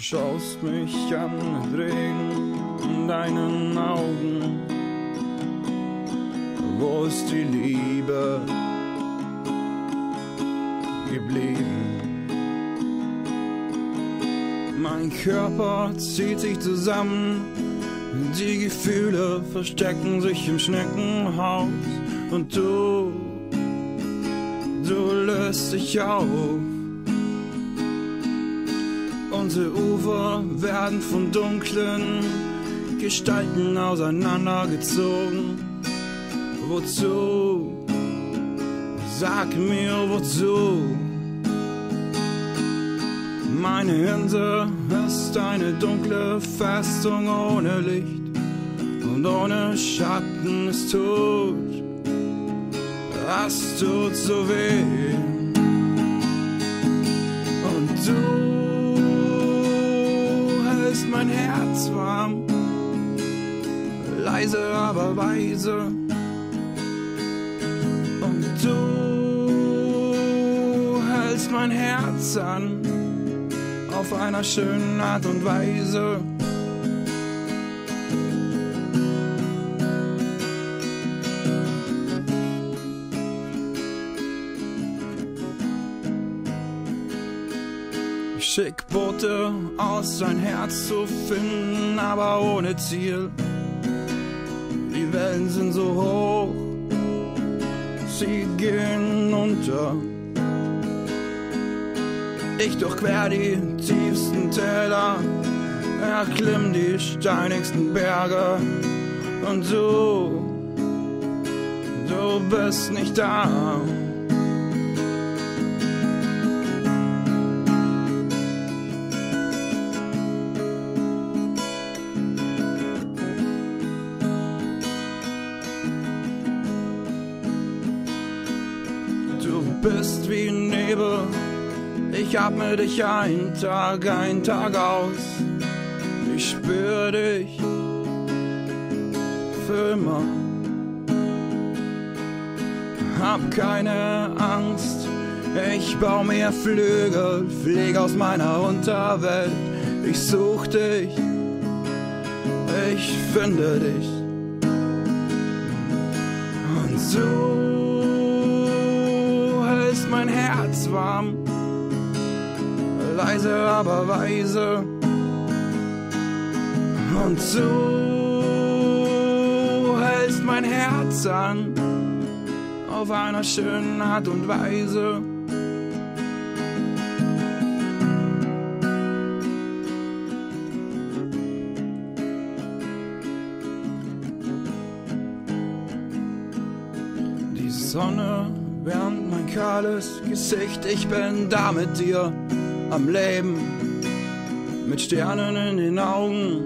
schaust mich an mit Regen in deinen Augen. Wo ist die Liebe geblieben? Mein Körper zieht sich zusammen, die Gefühle verstecken sich im Schneckenhaus und du, du löst dich auf. Unsere Ufer werden von dunklen Gestalten auseinandergezogen. Wozu? Sag mir wozu? Meine Insel ist eine dunkle Festung ohne Licht und ohne Schatten. Es tut, es tut so weh. Leise aber weise. Und du hältst mein Herz an auf einer schönen Art und Weise. Schick Boote aus, sein Herz zu finden, aber ohne Ziel. Sind so hoch, sie gehen unter. Ich durchquer die tiefsten Täler, erklimm die steinigsten Berge und du, du bist nicht da. Bist wie Nebel, ich atme dich ein Tag ein, Tag aus. Ich spür dich für immer. Hab keine Angst, ich bau mir Flügel, flieg aus meiner Unterwelt. Ich such dich, ich finde dich. Und du hältst mein Herz warm leise, aber weise. Und du hältst mein Herz an, auf einer schönen Art und Weise. Die Sonne wärmt mein kahles Gesicht, ich bin da mit dir am Leben. Mit Sternen in den Augen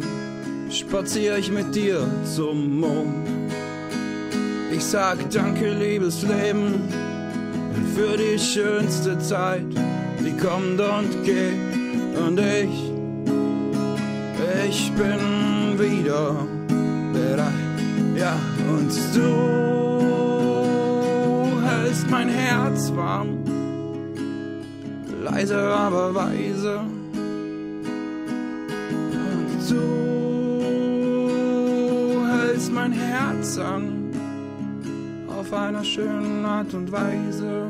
spazier ich mit dir zum Mond. Ich sag danke, liebes Leben, für die schönste Zeit, die kommt und geht. Und ich, ich bin wieder bereit. Ja, und du mein Herz warm leise, aber weise. Und du hältst mein Herz an, auf einer schönen Art und Weise.